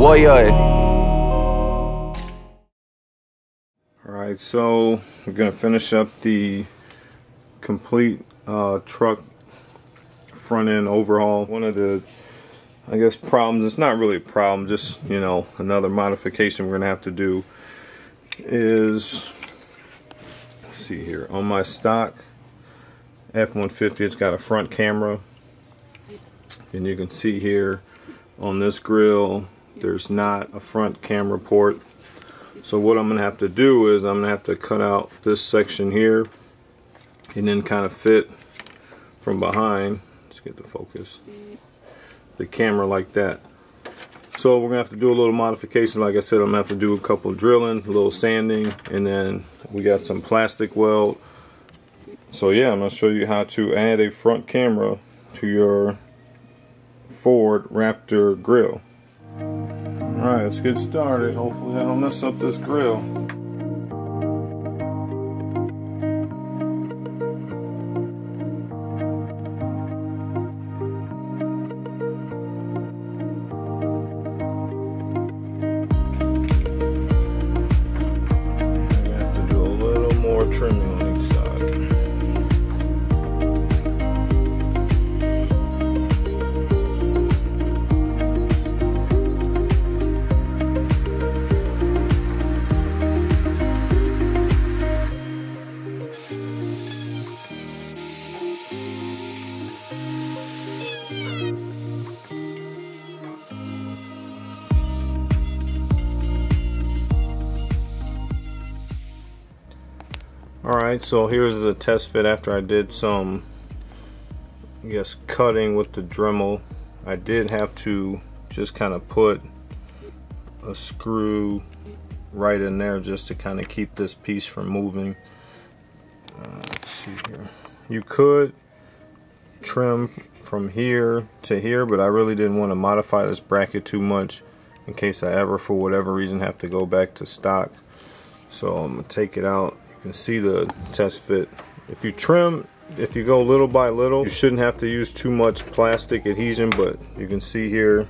Warrior. Alright, so we're to finish up the complete uh, truck front end overhaul. One of the, I guess, problems, it's not really a problem, just, you know, another modification we're going to have to do is, see here, on my stock F-150, it's got a front camera. And you can see here on this grill, there's not a front camera port. So what I'm going to have to do is I'm going to have to cut out this section here and then kind of fit from behind let's get the focus. The camera like that. So we're gonna have to do a little modification. Like I said I'm gonna have to do a couple drilling a little sanding and then we got some plastic weld. So yeah I'm gonna show you how to add a front camera to your Ford Raptor grill. Alright let's get started. Hopefully I don't mess up this grill trimming Alright, so here's the test fit after I did some, I guess, cutting with the Dremel. I did have to just kind of put a screw right in there just to kind of keep this piece from moving. Uh, let's see here. You could trim from here to here, but I really didn't want to modify this bracket too much in case I ever, for whatever reason, have to go back to stock. So I'm going to take it out you can see the test fit. If you trim, if you go little by little, you shouldn't have to use too much plastic adhesion, but you can see here,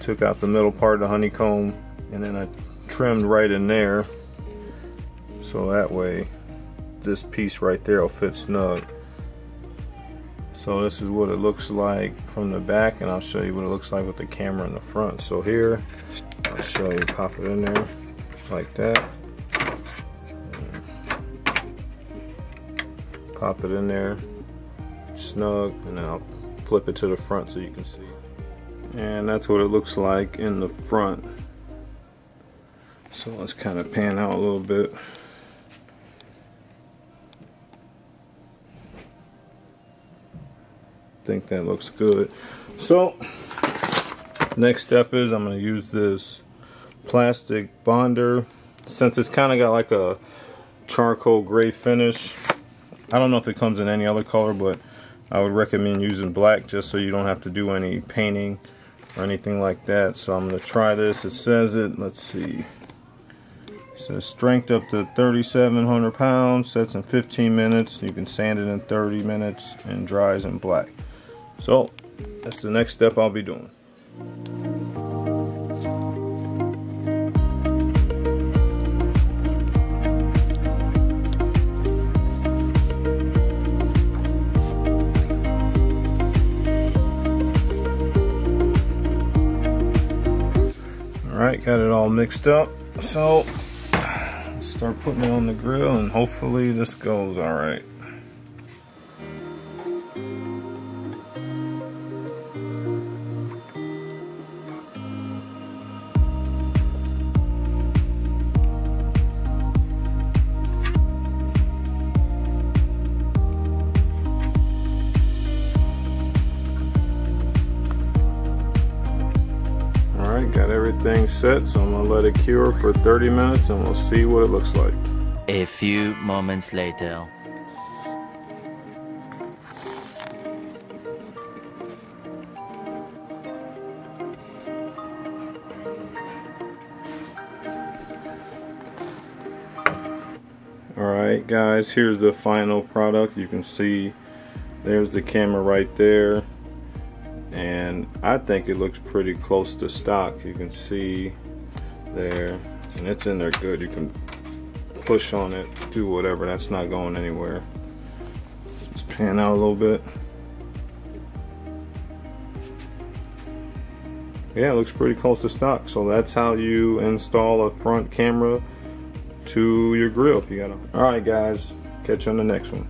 took out the middle part of the honeycomb, and then I trimmed right in there, so that way this piece right there will fit snug. So this is what it looks like from the back, and I'll show you what it looks like with the camera in the front. So here, I'll show you, pop it in there, like that. Pop it in there snug and then I'll flip it to the front so you can see. And that's what it looks like in the front. So let's kind of pan out a little bit. Think that looks good. So next step is I'm going to use this plastic bonder. Since it's kind of got like a charcoal gray finish I don't know if it comes in any other color, but I would recommend using black just so you don't have to do any painting or anything like that. So I'm going to try this. It says it, let's see. It says strength up to 3,700 pounds, sets in 15 minutes. You can sand it in 30 minutes and dries in black. So that's the next step I'll be doing. Got it all mixed up. So, start putting it on the grill and hopefully this goes alright. Got everything set, so I'm gonna let it cure for 30 minutes and we'll see what it looks like. A few moments later. Alright guys, here's the final product. You can see there's the camera right there. And I think it looks pretty close to stock. You can see there. And it's in there good. You can push on it, do whatever. That's not going anywhere. Just pan out a little bit. Yeah, it looks pretty close to stock. So that's how you install a front camera to your grill if you got them. All right, guys, catch you on the next one.